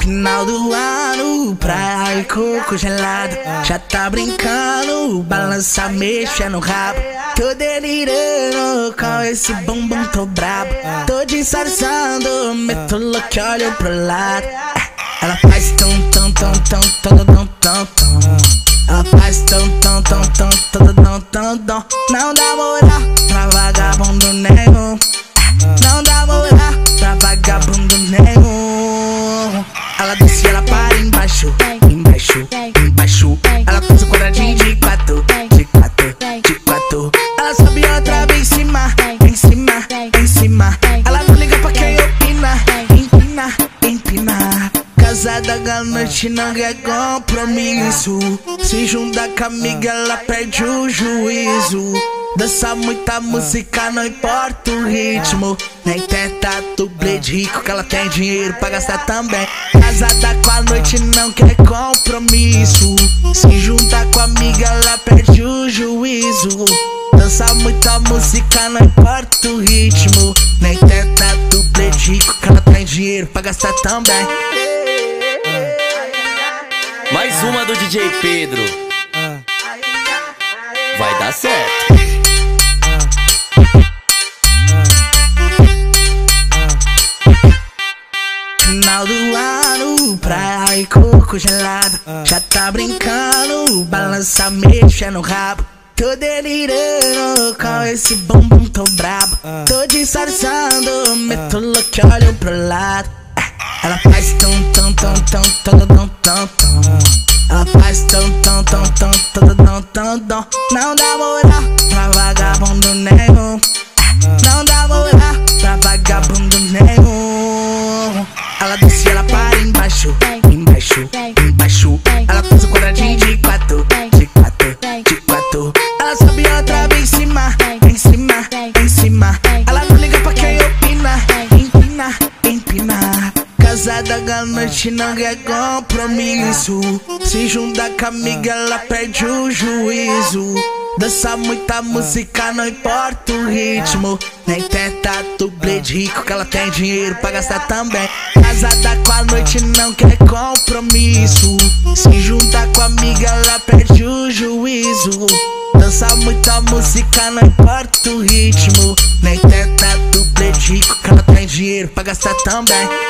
Final do ano, praia e coco gelado. Já tá brincando, balança, mexa no rabo. Tô delirando com esse bumbum, tô brabo. Tô disfarçando, meto louco, olho pro lado. Ela faz tum, tum, tum, tum, tum, tum, tum. Ela faz tum, tum, tum, tum, tum, tum, tum, tum. Não dá moral pra vagabundo nenhum. Não dá moral pra vagabundo nenhum. Ela desce, ela para embaixo, embaixo, embaixo. Ela faz o quadradinho de quatro, Casada com a noite não quer compromisso. Se junta com a amiga, ela perde o juízo. Dança muita música, não importa o ritmo. Nem tenta dublê de rico que ela tem dinheiro pra gastar também. Casada com a noite, não quer compromisso. Se junta com a amiga, ela perde o juízo. Dança muita música, não importa o ritmo. Nem tenta dublê de rico que ela tem dinheiro pra gastar também. Mais uma do DJ Pedro. Vai dar certo. Final do ano, praia e coco gelado. Já tá brincando, balança, mexa no rabo. Tô delirando com esse bumbum, tô brabo. Tô disfarçando, meto louco, olho pro lado. Ela faz tum, tum, tum, tum, tum, tum, tum. Não dá moral pra vagabundo nenhum. Não dá moral pra vagabundo nenhum. Ela desce, ela para embaixo, embaixo, embaixo. Ela faz o quadradinho de quatro, Casada noite não quer compromisso. Se junta com a amiga, ela perde o juízo. Dança muita música, não importa o ritmo. Nem tenta dublê de rico que ela tem dinheiro pra gastar também. Casada com a noite, não quer compromisso. Se junta com a amiga, ela perde o juízo. Dança muita música, não importa o ritmo. Nem tenta dublê de rico que ela tem dinheiro pra gastar também.